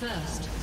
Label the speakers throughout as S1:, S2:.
S1: First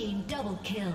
S1: team double kill.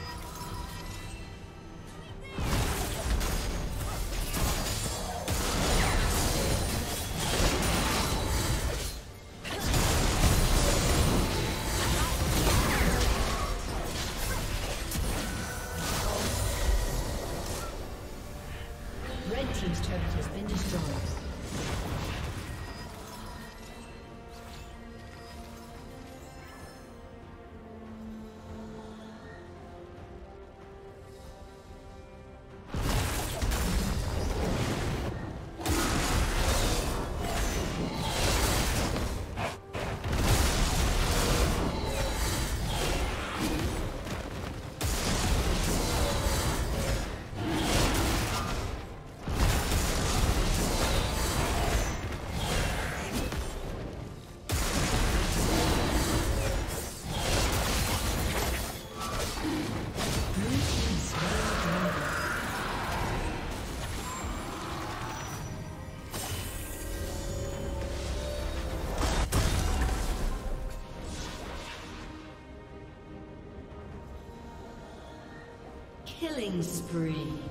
S1: Killing spree.